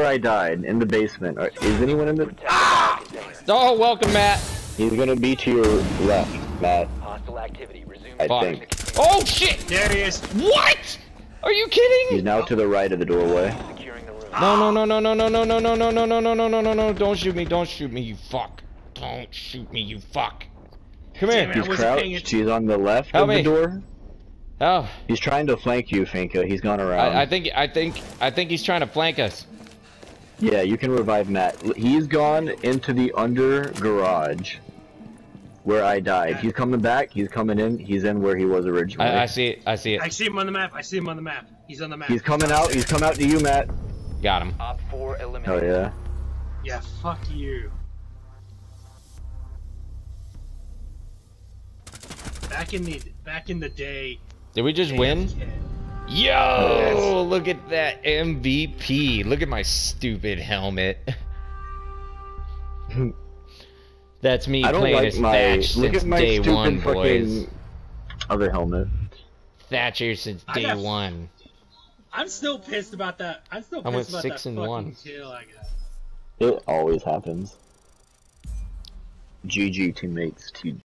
where I died, in the basement. Are- Is anyone in the... Protect the biocontainer. Oh, welcome, Matt. He's gonna be to your left, Matt. Hostile activity. Resume. I Fuck. think. Oh shit! There he is. What? Are you kidding? He's now to the right of the doorway. Securing the room. No, no, no, no, no, no, no, no, no, no, no, no, no, no, no, no, no! Don't shoot me! Don't shoot me! You fuck! Don't shoot me! You fuck! Come Damn here! it. He's wasn't paying crouched. it- He's on the left Help of me. the door. Oh, He's trying to flank you, Finka. He's gone around. I, I think, I think, I think he's trying to flank us. Yeah, you can revive Matt. He's gone into the under garage where I died. He's coming back. He's coming in. He's in where he was originally. I, I see it. I see it. I see him on the map. I see him on the map. He's on the map. He's coming out. He's come out to you, Matt. Got him. Op 4 Hell eliminated. yeah. Yeah, fuck you. Back in the back in the day. Did we just win? Yo! Yes. Look at that MVP. Look at my stupid helmet. That's me I playing like as my. Thatch Look since at my day stupid one, boys. other helmet. Thatcher since day got- one. I'm still pissed about that. I'm still I pissed went about six that and fucking one. kill I got. It always happens. GG teammates. T